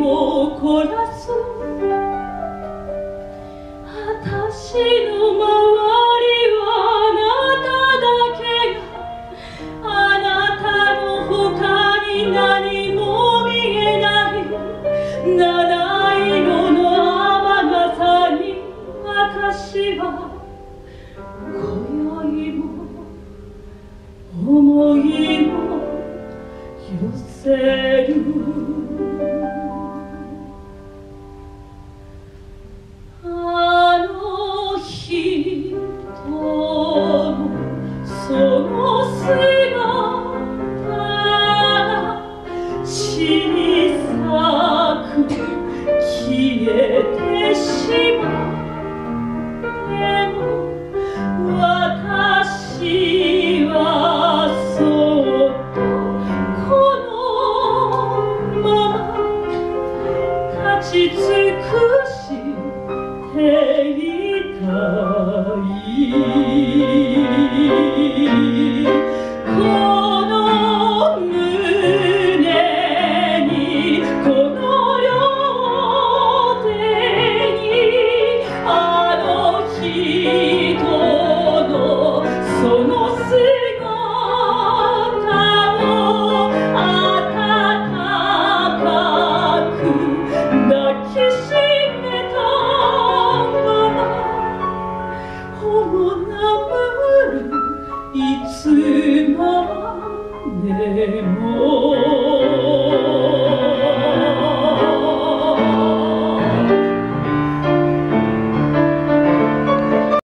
を凝らす。私の周りはあなただけ。があなたの他に何も見えない。七色の雨傘に。私は今宵も思いを寄せる。尽くしていたい。温かく抱きしめたままほぼ眠るいつまでも